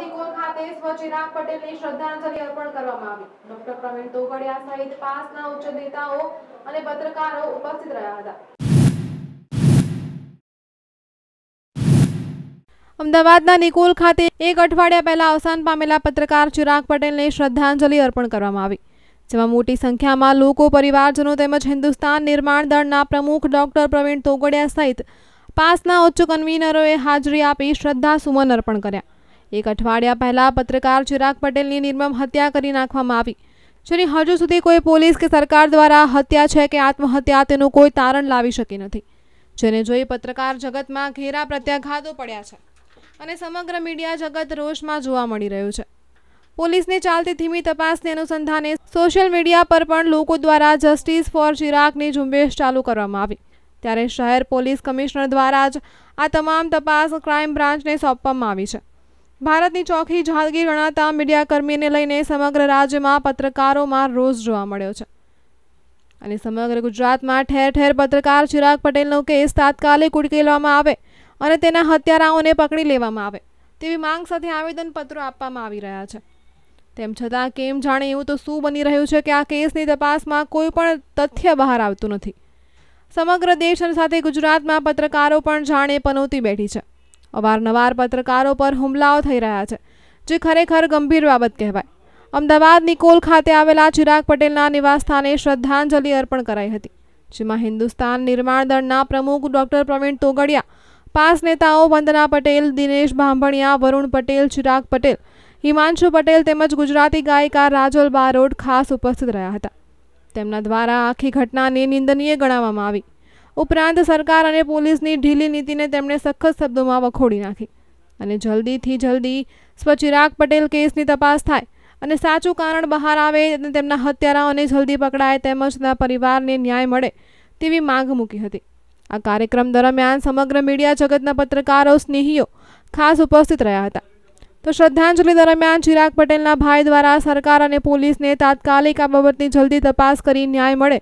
નિકોલ ખાતે સ્વ ચિરાગ પટેલને શ્રદ્ધાંજલિ અર્પણ કરવામાં આવી. ડોક્ટર પ્રવીણ તોગડિયા સહિત પાસના ઉચ્ચ નેતાઓ અને પત્રકારો ઉપસ્થિત રહ્યા હતા. અમદાવાદના નિકોલ ખાતે એક અઠવાડિયા પહેલા અવસાન પામેલા પત્રકાર ચિરાગ પટેલને શ્રદ્ધાંજલિ અર્પણ કરવામાં આવી. જેમાં મોટી સંખ્યામાં લોકો, પરિવારજનો તેમજ હિન્દુસ્તાન નિર્માણ દળના પ્રમુખ ડોક્ટર પ્રવીણ તોગડિયા સહિત પાસના ઉચ્ચ કન્વીનરોએ હાજરી આપી શ્રદ્ધા સુમન અર્પણ કર્યા. એક અઠવાડિયા પહેલા પત્રકાર ચિરાગ પટેલની નિર્મમ હત્યા કરી નાખવામાં આવી. જેની હજુ સુધી કોઈ પોલીસ કે સરકાર દ્વારા હત્યા છે કે આત્મહત્યા તેનું કોઈ તારણ લાવી શકી નથી. જેને જોઈ પત્રકાર જગતમાં ઘેરા પ્રત્યાઘાતો પડ્યા છે અને સમગ્ર મીડિયા જગત રોષમાં જોવા મળી રહ્યું છે. પોલીસની ચાલતી ધીમી તપાસને અનુસંધાને સોશિયલ મીડિયા પર પણ લોકો દ્વારા જસ્ટિસ ફોર ચિરાગની ઝુંબેશ ચાલુ કરવામાં આવી. ત્યારે શહેર પોલીસ કમિશનર દ્વારા જ આ તમામ તપાસ ક્રાઇમ બ્રાન્ચને સોંપવામાં આવી છે. ભારતની ચોખી જાદગીર ગણાતા મીડિયાકર્મીને લઈને સમગ્ર રાજ્યમાં પત્રકારોમાં રોષ જોવા મળ્યો છે. અને સમગ્ર ગુજરાતમાં ઠેર ઠેર પત્રકાર ચિરાગ પટેલનો કેસ તાત્કાલિક ઉકેલવામાં આવે અને તેના હત્યારાઓને પકડી લેવામાં આવે તેવી માંગ સાથે આવેદનપત્રો આપવામાં આવી રહ્યા છે. તેમ છતાં કેમ જાણે એવું તો શું બની રહ્યું છે કે આ કેસની તપાસમાં કોઈ પણ તથ્ય બહાર આવતું નથી. સમગ્ર દેશ અને સાથે ગુજરાતમાં પત્રકારો પણ જાણે પનોતી બેઠી છે. અવારનવાર પત્રકારો પર હુમલાઓ થઈ રહ્યા છે, જે ખરેખર ગંભીર બાબત કહેવાય. અમદાવાદ નિકોલ ખાતે આવેલા ચિરાગ પટેલના નિવાસસ્થાને શ્રદ્ધાંજલિ અર્પણ કરાઈ હતી, જેમાં હિન્દુસ્તાન નિર્માણ દળના પ્રમુખ ડોક્ટર પ્રવીણ તોગડિયા, પાસ નેતાઓ વંદના પટેલ, દિનેશ બાંભણિયા વરુણ પટેલ, ચિરાગ પટેલ, હિમાંશુ પટેલ તેમજ ગુજરાતી ગાયિકા રાજોલ બારોટ ખાસ ઉપસ્થિત રહ્યા હતા. તેમના દ્વારા આખી ઘટનાને નિંદનીય ગણાવવામાં આવી. ઉપરાંત સરકાર અને પોલીસની ઢીલી નીતિને તેમણે સખત શબ્દોમાં વખોડી નાખી. અને જલ્દીથી જલ્દી સ્વચિરાગ પટેલ કેસની તપાસ થાય અને સાચું કારણ બહાર આવે અને તેમના હત્યારાઓને જલ્દી પકડાય તેમજ તેના પરિવારને ન્યાય મળે તેવી માંગ મૂકી હતી. આ કાર્યક્રમ દરમિયાન સમગ્ર મીડિયા જગતના પત્રકારો, સ્નેહીઓ ખાસ ઉપસ્થિત રહ્યા હતા. તો શ્રદ્ધાંજલિ દરમિયાન ચિરાગ પટેલના ભાઈ દ્વારા સરકાર અને પોલીસને તાત્કાલિક આ બાબતની જલ્દી તપાસ કરી ન્યાય મળે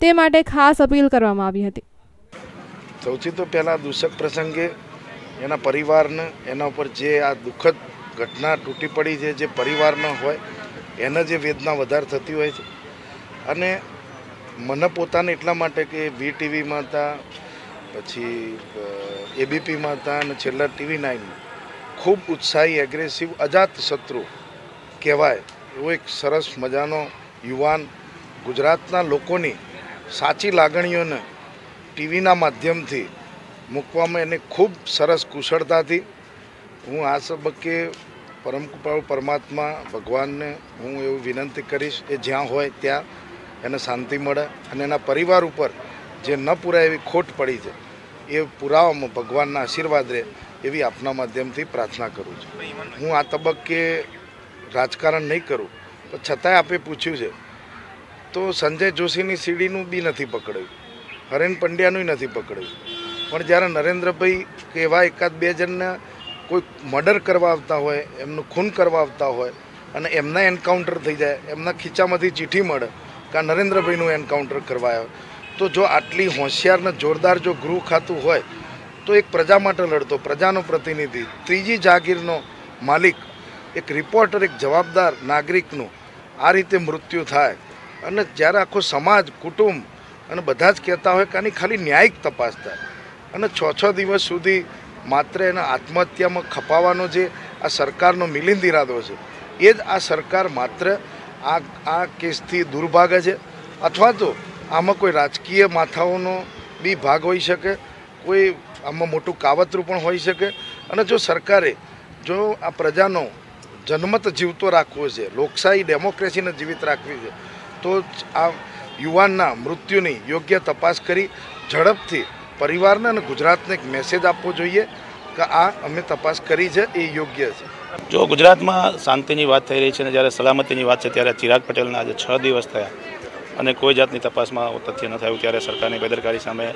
તે માટે ખાસ અપીલ કરવામાં આવી હતી. સૌથી તો પહેલાં દૂષક પ્રસંગે એના પરિવારને, એના ઉપર જે આ દુઃખદ ઘટના તૂટી પડી છે, જે પરિવારનો હોય, એને જે વેદના વધારે થતી હોય છે. અને મને પોતાને એટલા માટે કે વી ટીવીમાં હતા, પછી એબીપીમાં હતા અને છેલ્લા ટીવી નાઇનમાં. ખૂબ ઉત્સાહી એગ્રેસિવ અજાત શત્રુ કહેવાય એવો એક સરસ મજાનો યુવાન ગુજરાતના લોકોની સાચી લાગણીઓને ટીવીના માધ્યમથી મૂકવામાં એને ખૂબ સરસ કુશળતાથી હું આ તબક્કે પરમ કૃપાળુ પરમાત્મા ભગવાનને હું એવું વિનંતી કરીશ કે જ્યાં હોય ત્યાં એને શાંતિ મળે અને એના પરિવાર ઉપર જે ન પૂરાય એવી ખોટ પડી છે, એ પુરાવામાં ભગવાનના આશીર્વાદ રહે એવી આપના માધ્યમથી પ્રાર્થના કરું છું. હું આ તબક્કે રાજકારણ નહીં કરું, પણ છતાંય આપે પૂછ્યું છે, તો સંજય જોશીની સીડીનું બી નથી પકડાયું. હરેન પંડ્યાનું નથી પકડ્યું. પણ જ્યારે નરેન્દ્રભાઈ કે એવા એકાદ બે જણને કોઈ મર્ડર કરવા આવતા હોય, એમનું ખૂન કરવા આવતા હોય અને એમના એન્કાઉન્ટર થઈ જાય, એમના ખીચામાંથી ચીઠી મળે કે આ નરેન્દ્રભાઈનું એન્કાઉન્ટર કરવા આવ્યો. તો જો આટલી હોશિયાર જોરદાર જો ગૃહ ખાતું હોય, તો એક પ્રજા માટે લડતો, પ્રજાનો પ્રતિનિધિ, ત્રીજી જાગીરનો માલિક, એક રિપોર્ટર, એક જવાબદાર નાગરિકનું આ રીતે મૃત્યુ થાય. અને જ્યારે આખો સમાજ, કુટુંબ અને બધા જ કહેતા હોય કે આની ખાલી ન્યાયિક તપાસ થાય. અને છ છ દિવસ સુધી માત્ર એના આત્મહત્યામાં ખપાવવાનો જે આ સરકારનો મિલિંદ ઇરાદો છે, એ જ આ સરકાર માત્ર આ આ કેસથી દુર્ભાગે છે. અથવા તો આમાં કોઈ રાજકીય માથાઓનો બી ભાગ હોઈ શકે, કોઈ આમાં મોટું કાવતરું પણ હોઈ શકે. અને જો સરકારે, જો આ પ્રજાનો જન્મત જીવતો રાખવો છે, લોકશાહી ડેમોક્રેસીને જીવિત રાખવી છે, તો આ યુવાનના મૃત્યુની યોગ્ય તપાસ કરી ઝડપથી પરિવારને અને ગુજરાતને એક મેસેજ આપવો જોઈએ કે આ અમે તપાસ કરી છે, એ યોગ્ય છે. જો ગુજરાતમાં શાંતિની વાત થઈ રહી છે અને જ્યારે સલામતીની વાત છે, ત્યારે ચિરાગ પટેલના આજે છ દિવસ થયા. અને કોઈ જાતની તપાસમાં તથ્ય ન થયું ત્યારે સરકારની બેદરકારી સામે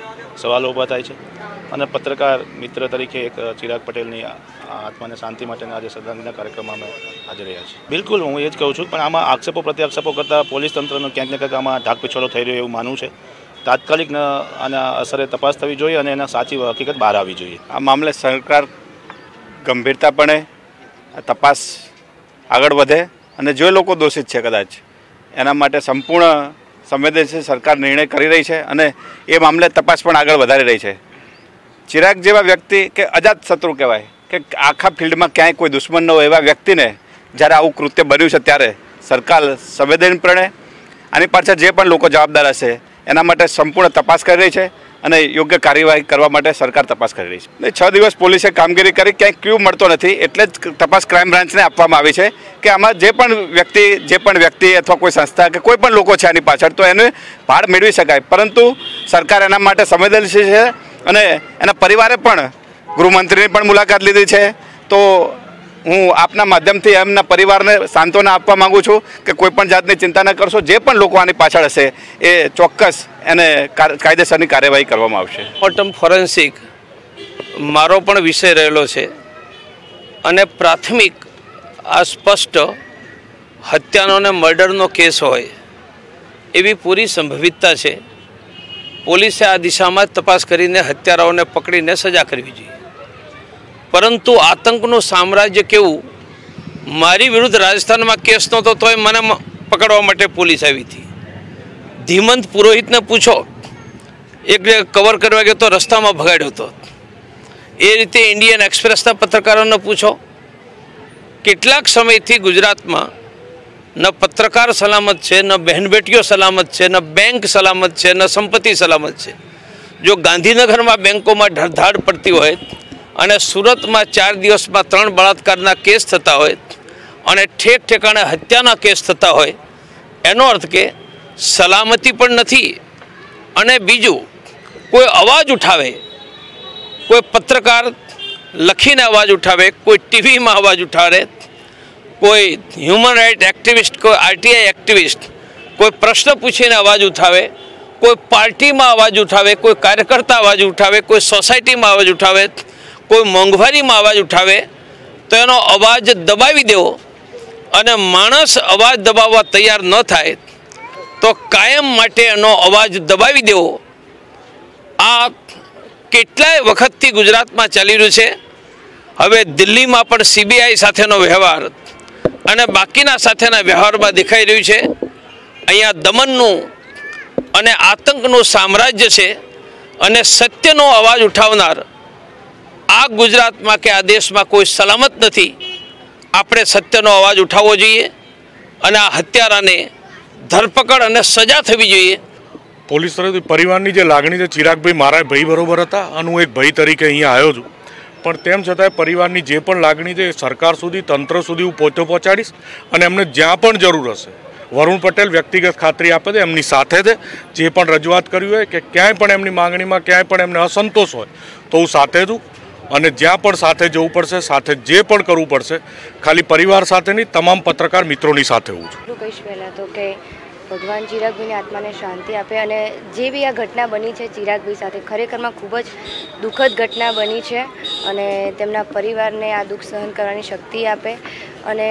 સવાલો ઊભા થાય છે. અને પત્રકાર મિત્ર તરીકે એક ચિરાગ પટેલની આત્માને શાંતિ માટેના આજે શ્રદ્ધાંજલિના કાર્યક્રમમાં અમે હાજર રહ્યા છીએ. બિલકુલ, હું એ જ કહું છું, પણ આમાં આક્ષેપો, પ્રત્યાક્ષેપો કરતાં પોલીસ તંત્રનો ક્યાંક ને ક્યાંક આમાં ઢાક પીછોડો થઈ રહ્યો એવું માનવું છે. તાત્કાલિક આના અસરે તપાસ થવી જોઈએ અને એના સાચી હકીકત બહાર આવવી જોઈએ. આ મામલે સરકાર ગંભીરતાપણે તપાસ આગળ વધે અને જે લોકો દોષિત છે કદાચ, એના માટે સંપૂર્ણ સંવેદનશીલ સરકાર નિર્ણય કરી રહી છે અને એ મામલે તપાસ પણ આગળ વધારી રહી છે. ચિરાગ જેવા વ્યક્તિ કે અજાત શત્રુ કહેવાય કે આખા ફિલ્ડમાં ક્યાંય કોઈ દુશ્મન ન હોય એવા વ્યક્તિને જ્યારે આવું કૃત્ય બન્યું છે ત્યારે સરકાર સંવેદનપણે આની પાછળ જે પણ લોકો જવાબદાર હશે એના માટે સંપૂર્ણ તપાસ કરી રહી છે. અને યોગ્ય કાર્યવાહી કરવા માટે સરકાર તપાસ કરી રહી છે. અને છ દિવસ પોલીસે કામગીરી કરી, ક્યાંય ક્યુ મળતો નથી, એટલે જ તપાસ ક્રાઇમ બ્રાન્ચને આપવામાં આવી છે કે આમાં જે પણ વ્યક્તિ, જે પણ વ્યક્તિ અથવા કોઈ સંસ્થા કે કોઈ પણ લોકો છે આની પાછળ, તો એને ભાર મેળવી શકાય. પરંતુ સરકાર એના માટે સંવેદનશીલ છે અને એના પરિવારે પણ ગૃહમંત્રીની પણ મુલાકાત લીધી છે. તો હું આપના માધ્યમથી એમના પરિવારને સાંત્વના આપવા માગું છું કે કોઈ પણ જાતની ચિંતા ન કરશો. જે પણ લોકો આની પાછળ હશે, એ ચોક્કસ એને કાયદેસરની કાર્યવાહી કરવામાં આવશે. મોટમ ફોરેન્સિક મારો પણ વિષય રહેલો છે અને પ્રાથમિક આ સ્પષ્ટ હત્યાનો અને મર્ડરનો કેસ હોય એવી પૂરી સંભવિતતા છે. પોલીસે આ દિશામાં તપાસ કરીને હત્યારાઓને પકડીને સજા કરવી જોઈએ. પરંતુ આતંકનું સામ્રાજ્ય કેવું? મારી વિરુદ્ધ રાજસ્થાનમાં કેસ નહોતો, તોય મને પકડવા માટે પોલીસ આવી હતી. ધીમંત પુરોહિતને પૂછો. એક કવર કરવા ગયો તો રસ્તામાં ભગાડ્યો હતો. એ રીતે ઇન્ડિયન એક્સપ્રેસના પત્રકારોને પૂછો. કેટલાક સમયથી ગુજરાતમાં ન પત્રકાર સલામત છે, ન બહેનબેટીઓ સલામત છે, ન બેંક સલામત છે, ન સંપત્તિ સલામત છે. જો ગાંધીનગરમાં બેંકોમાં ઢળધાડ પડતી હોય અને સુરતમાં ચાર દિવસમાં ત્રણ બળાત્કારના કેસ થતા હોય અને ઠેક ઠેકાણે હત્યાના કેસ થતા હોય, એનો અર્થ કે સલામતી પણ નથી અને બીજું, કોઈ અવાજ ઉઠાવે, કોઈ પત્રકાર લખીને અવાજ ઉઠાવે, કોઈ ટીવીમાં અવાજ ઉઠાવે, કોઈ હ્યુમન રાઇટ એક્ટિવિસ્ટ કોઈ આરટીઆઈ એક્ટિવિસ્ટ કોઈ પ્રશ્ન પૂછીને અવાજ ઉઠાવે, કોઈ પાર્ટીમાં અવાજ ઉઠાવે, કોઈ કાર્યકર્તા અવાજ ઉઠાવે, કોઈ સોસાયટીમાં અવાજ ઉઠાવે કોઈ મોંઘવારીમાં અવાજ ઉઠાવે તો એનો અવાજ દબાવી દેવો અને માણસ અવાજ દબાવવા તૈયાર ન થાય તો કાયમ માટે એનો અવાજ દબાવી દેવો. આ કેટલાય વખતથી ગુજરાતમાં ચાલી રહ્યું છે. હવે દિલ્હીમાં પણ સીબીઆઈ સાથેનો વ્યવહાર અને બાકીના સાથેના વ્યવહારમાં દેખાઈ રહ્યું છે. અહીંયા દમનનું અને આતંકનું સામ્રાજ્ય છે અને સત્યનો અવાજ ઉઠાવનાર આ ગુજરાતમાં કે આ દેશમાં કોઈ સલામત નથી, આપણે સત્યનો અવાજ ઉઠાવવો જોઈએ અને આ હત્યારાને ધરપકડ અને સજા થવી જોઈએ. પોલીસ તરફથી પરિવારની જે લાગણી છે, ચિરાગભાઈ મારા ભાઈ બરોબર હતા અને હું એક ભાઈ તરીકે અહીંયા આવ્યો છું. પણ તેમ છતાંય પરિવારની જે પણ લાગણી છે, એ સરકાર સુધી, તંત્ર સુધી હું પોતે પહોંચાડીશ અને એમને જ્યાં પણ જરૂર હશે, વરુણ પટેલ વ્યક્તિગત ખાતરી આપે છે, એમની સાથે છે, જે પણ રજૂઆત કરી હોય કે ક્યાંય પણ એમની માંગણીમાં ક્યાંય પણ એમને અસંતોષ હોય, તો હું સાથે છું. અને જ્યાં પણ સાથે જવું પડશે, સાથે જે પણ કરવું પડશે, ખાલી પરિવાર સાથે નહીં, તમામ પત્રકાર મિત્રોની સાથે હું છું. ભગવાન ચિરાગભાઈની આત્માને શાંતિ આપે અને જે બી આ ઘટના બની છે ચિરાગભાઈ સાથે ખરેખરમાં ખૂબ જ દુઃખદ ઘટના બની છે અને તેમના પરિવારને આ દુઃખ સહન કરવાની શક્તિ આપે અને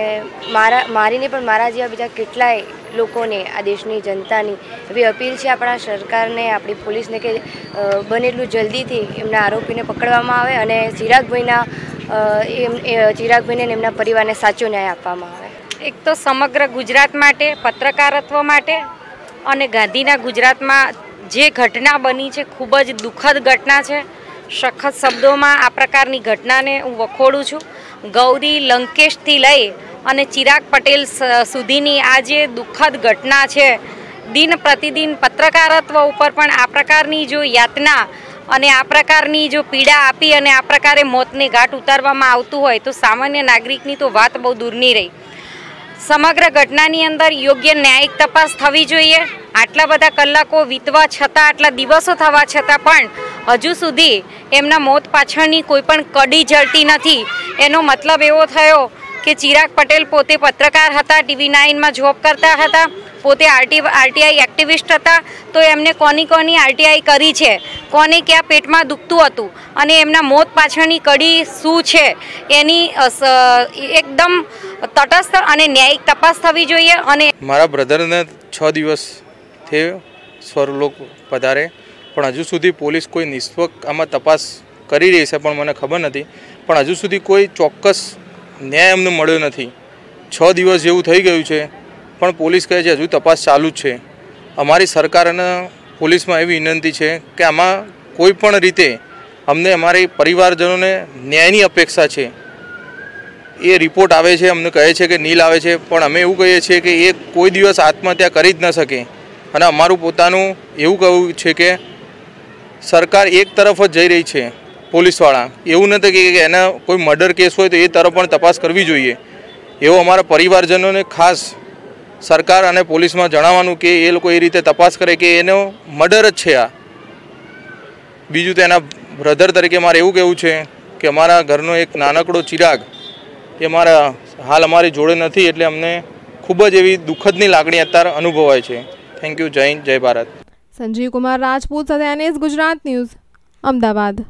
મારા મારીને પણ મારા જેવા બીજા કેટલાય લોકોને આ દેશની જનતાની એવી અપીલ છે આપણા સરકારને, આપણી પોલીસને કે બનેલું જલ્દીથી એમના આરોપીને પકડવામાં આવે અને ચિરાગભાઈના એમ ચિરાગભાઈને એમના પરિવારને સાચો ન્યાય આપવામાં આવે. એક તો સમગ્ર ગુજરાત માટે, પત્રકારત્વ માટે અને ગાંધીના ગુજરાતમાં જે ઘટના બની છે, ખૂબ જ દુઃખદ ઘટના છે. સખત શબ્દોમાં આ પ્રકારની ઘટનાને હું વખોડું છું. ગૌરી લંકેશથી લઈ અને ચિરાગ પટેલ સુધીની આ જે દુઃખદ ઘટના છે, દિન પ્રતિદિન પત્રકારત્વ ઉપર પણ આ પ્રકારની જો યાતના અને આ પ્રકારની જો પીડા આપી અને આ પ્રકારે મોતને ઘાટ ઉતારવામાં આવતું હોય, તો સામાન્ય નાગરિકની તો વાત બહુ દૂરની રહી. સમગ્ર ઘટનાની અંદર યોગ્ય ન્યાયિક તપાસ થવી જોઈએ. આટલા બધા કલાકો વીતવા છતાં, આટલા દિવસો થવા છતાં પણ હજુ સુધી એમના મોત પાછળની કોઈ પણ કડી જળતી નથી. એનો મતલબ એવો થયો કે ચિરાગ પટેલ પોતે પત્રકાર હતા, ટીવી નાઇનમાં જોબ કરતા હતા. પોતે આરટી આરટીઆઈ એક્ટિવિસ્ટ હતા, તો એમને કોની કોની આરટીઆઈ કરી છે, કોને ક્યાં પેટમાં દુખતું હતું, અને એમના મોત પાછળની કડી શું છે, એની એકદમ તટસ્થ અને ન્યાયિક તપાસ થવી જોઈએ અને મારા બ્રધરને છ દિવસ થયો સ્વરલોક પધારે, પણ હજુ સુધી પોલીસ કોઈ નિષ્પક્ષ આમાં તપાસ કરી રહી છે પણ મને ખબર નથી, પણ હજુ સુધી કોઈ ચોક્કસ ન્યાય અમને મળ્યો નથી. છ દિવસ જેવું થઈ ગયું છે પણ પોલીસ કહે છે, હજુ તપાસ ચાલુ જ છે. અમારી સરકાર અને પોલીસમાં એવી વિનંતી છે કે આમાં કોઈ પણ રીતે અમને અમારી પરિવારજનોને ન્યાયની અપેક્ષા છે. એ રિપોર્ટ આવે છે, અમને કહે છે કે નીલ આવે છે, પણ અમે એવું કહીએ છીએ કે એ કોઈ દિવસ આત્મહત્યા કરી જ ન શકે. અને અમારું પોતાનું એવું કહેવું છે કે સરકાર એક તરફ જ જઈ રહી છે, પોલીસવાળા. એવું નથી કે એના કોઈ મર્ડર કેસ હોય તો એ તરફ પણ તપાસ કરવી જોઈએ. એવો અમારા પરિવારજનોને ખાસ સરકાર અને પોલીસમાં જણાવવાનું કે એ લોકો એ રીતે તપાસ કરે કે એનો મર્ડર જ છે આ. બીજું તો એના બ્રધર તરીકે મારે એવું કહેવું છે કે અમારા ઘરનો એક નાનકડો ચિરાગ એ મારા હાલ અમારી જોડે નથી એટલે અમને ખૂબ જ એવી દુઃખદની લાગણી અત્યારે અનુભવાય છે. થેન્ક યુ જય હિન્દ, જય ભારત. સંજીવ કુમાર રાજપૂત સાથે એનએસ ગુજરાત ન્યૂઝ, અમદાવાદ.